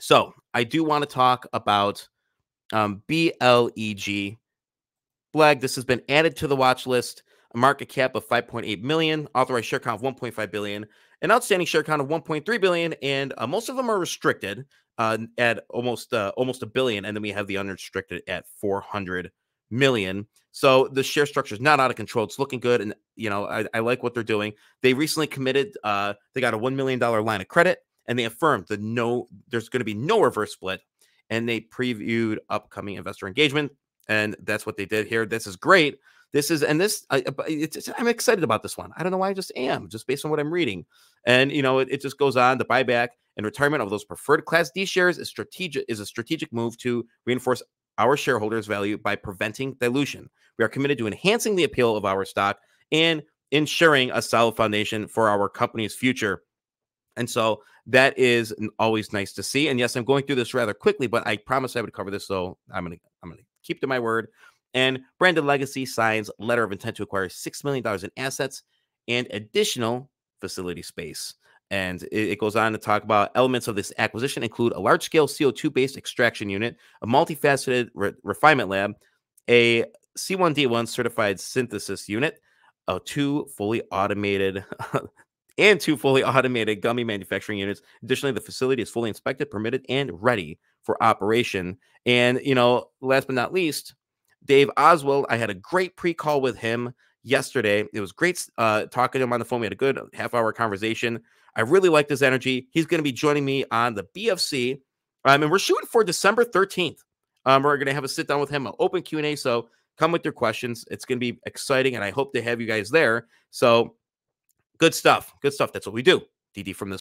So I do want to talk about um, BLEG. Flag, this has been added to the watch list. A market cap of 5.8 million, authorized share count of 1.5 billion, an outstanding share count of 1.3 billion, and uh, most of them are restricted uh, at almost uh, almost a billion, and then we have the unrestricted at 400 million. So the share structure is not out of control. It's looking good, and you know I, I like what they're doing. They recently committed. Uh, they got a one million dollar line of credit, and they affirmed that no, there's going to be no reverse split. And they previewed upcoming investor engagement, and that's what they did here. This is great. This is and this I, I'm excited about this one. I don't know why I just am, just based on what I'm reading. And you know, it, it just goes on. The buyback and retirement of those preferred Class D shares is strategic is a strategic move to reinforce our shareholders' value by preventing dilution. We are committed to enhancing the appeal of our stock and ensuring a solid foundation for our company's future. And so that is always nice to see. And yes, I'm going through this rather quickly, but I promise I would cover this, so I'm gonna I'm gonna keep to my word. And Branded Legacy signs letter of intent to acquire six million dollars in assets and additional facility space. And it, goes on to talk about elements of this acquisition include a large scale CO2 based extraction unit, a multifaceted re- refinement lab, a C1D1 certified synthesis unit, a two fully automated and two fully automated gummy manufacturing units. Additionally, the facility is fully inspected, permitted, and ready for operation. And, you know, last but not least, Dave Oswald, I had a great pre call with him yesterday. It was great uh, talking to him on the phone. We had a good half hour conversation. I really like his energy. He's going to be joining me on the BFC, um, and we're shooting for December 13th. Um, we're going to have a sit down with him, an open Q and A. So come with your questions. It's going to be exciting, and I hope to have you guys there. So good stuff. Good stuff. That's what we do. DD from this.